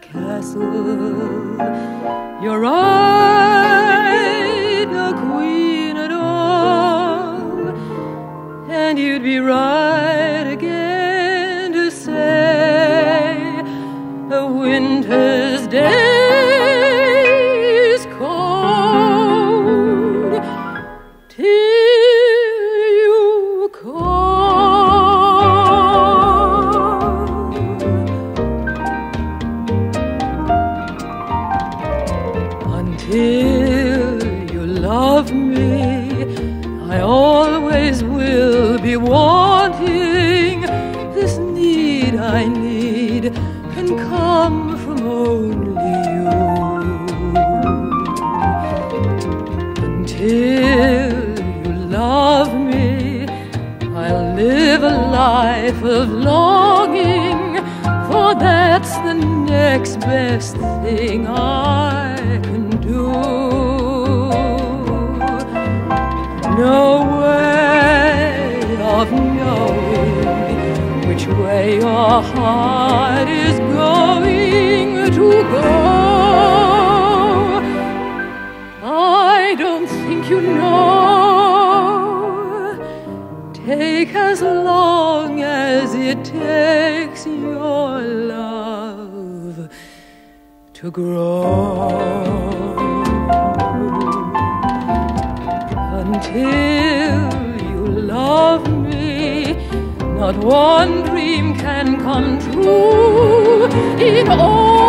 castle. You're right, the queen at all, and you'd be right Until you love me, I always will be wanting. This need I need can come from only you. Until you love me, I'll live a life of longing, for that's the next best thing I can do. No way of knowing which way your heart is going to go. I don't think you know. Take as long as it takes your love to grow. Until you love me, not one dream can come true. In all